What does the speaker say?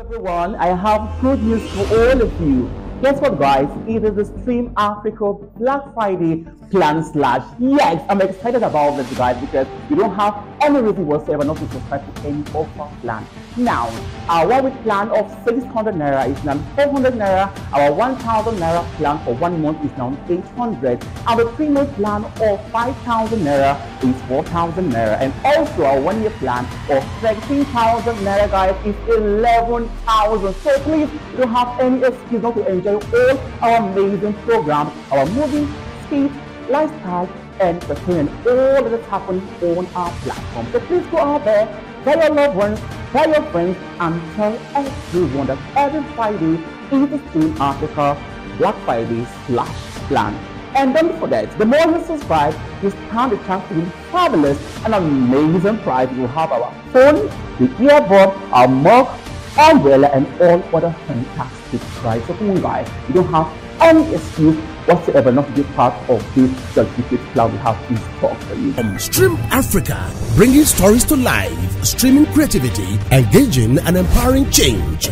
everyone, I have good news for all of you. Guess what, guys? It is the Strim Africa Black Friday plan slash. Yes, I'm excited about this, guys, because you don't have any reason whatsoever not to subscribe to any offer plan. Now, our one week plan of 600 naira is now 400 naira. Our 1000 naira plan for one month is now 800. Our three month plan of 5000 naira is 4000 naira. And also, our one year plan of 13,000 naira, guys, is 11,000. So please, you don't have any excuse not to enjoy all our amazing programs, our movies, speech, lifestyle, and entertainment, all that is happening on our platform. So please go out there, tell your loved ones, tell your friends, and tell everyone that every Friday is the Strim Africa Black Friday slash plan. And don't forget, the more you subscribe, you stand a chance to win fabulous and amazing prize. You have our phone, the earbud, our mug, umbrella, and all other fantastic come on guys, you don't have any excuse whatsoever not to be part of this certificate plan we have in stock for you. Strim Africa, bringing stories to life, streaming creativity, engaging and empowering change.